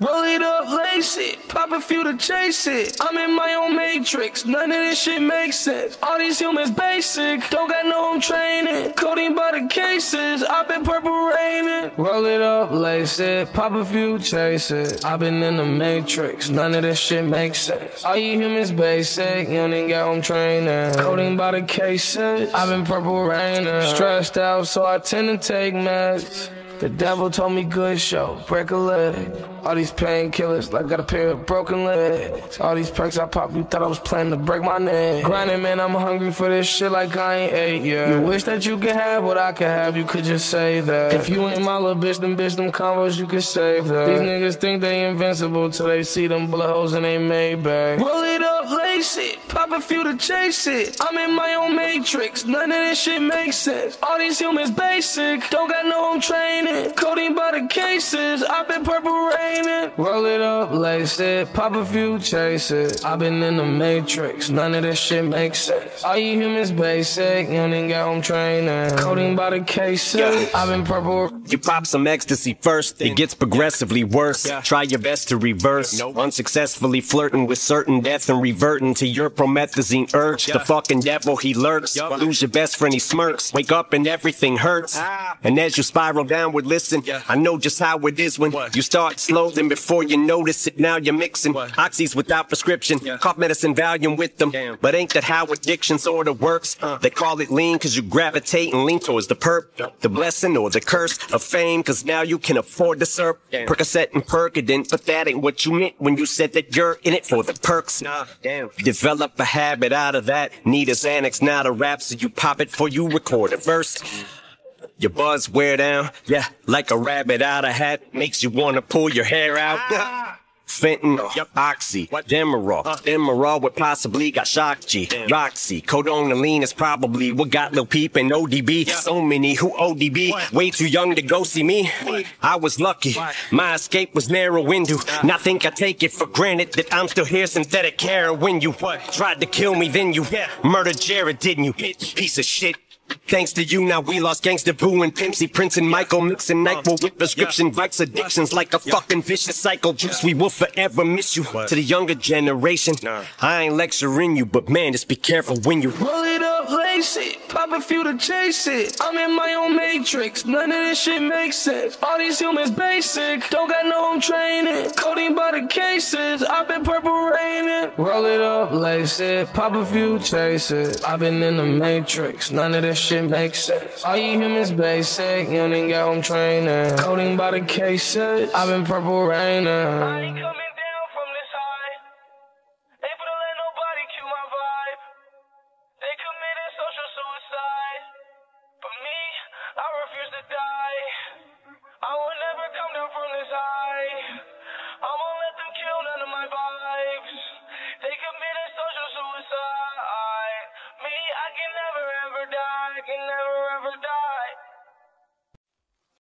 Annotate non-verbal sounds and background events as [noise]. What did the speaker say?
Roll it up, lace it, pop a few to chase it. I'm in my own matrix, none of this shit makes sense. All these humans basic, don't got no home training. Codeine by the cases, I've been purple raining. Roll it up, lace it, pop a few, chase it. I've been in the matrix, none of this shit makes sense. All you humans basic, you ain't got home training. Codeine by the cases, I've been purple raining. Stressed out, so I tend to take meds. The devil told me good show, break a leg. All these painkillers, like I got a pair of broken legs. All these perks I pop, you thought I was planning to break my neck. Grinding, man, I'm hungry for this shit like I ain't ate yet. You wish that you could have what I could have, you could just say that. If you ain't my little bitch, then bitch, them combos, you could save that. These niggas think they invincible till they see them bullet and they made back. Roll it up, lace it, pop a few to chase it. I'm in my own matrix, none of this shit makes sense. All these humans basic, don't got no home training. Codeine by the cases, I've been purple raining. Roll it up, lace it, pop a few, chase it. I've been in the matrix, none of this shit makes sense. All you humans basic, you ain't got home training. Codeine by the cases, I've been purple. You pop some ecstasy first, it gets progressively worse. Try your best to reverse. Unsuccessfully flirting with certain death and reverting to your promethazine urge. The fucking devil, he lurks. Lose your best friend, he smirks. Wake up and everything hurts. And as you spiral downward, listen, I know just how it is when you start slow, then before you notice it, now you're mixing oxys without prescription. Cough medicine, Valium with them. But ain't that how addiction sorta works? They call it lean cause you gravitate and lean towards the perp, the blessing or the curse of fame cause now you can afford the syrup. Percocet and Percodan, but that ain't what you meant when you said that you're in it for the perks. Nah, damn. Develop a habit out of that. Need a Xanax, not a rap, so you pop it for you record a verse. Your buzz wear down, yeah, like a rabbit out of hat, makes you wanna pull your hair out. [laughs] Fentanyl, Oxy, Demerol, Demerol would possibly got Shock G, Roxy, Codonaline is probably what got Lil Peep and ODB. So many who ODB, way too young to go see me. I was lucky, my escape was narrow window. Now think I take it for granted that I'm still here, synthetic heroin. You what? tried to kill me, then you yeah. murdered Jarad, didn't you? Piece of shit. Thanks to you, now we lost Gangsta Boo and Pimp C, Prince and Michael mixing NyQuil with prescription Vikes addictions like a fucking vicious cycle. Juice, we will forever miss you. To the younger generation, I ain't lecturing you, but man, just be careful when you. Roll it up, lace it, pop a few to chase it. I'm in my own matrix, none of this shit makes sense. All these humans basic, don't got no home training. Codeine by the cases, I've been purple raining. Roll it up, lace it, pop a few, chase it. I've been in the matrix, none of this shit makes sense. All you humans basic, you ain't got home training. Codeine by the cases, I've been purple raining. I will never come down from this high. side. Me, I can never ever die. I can never ever die.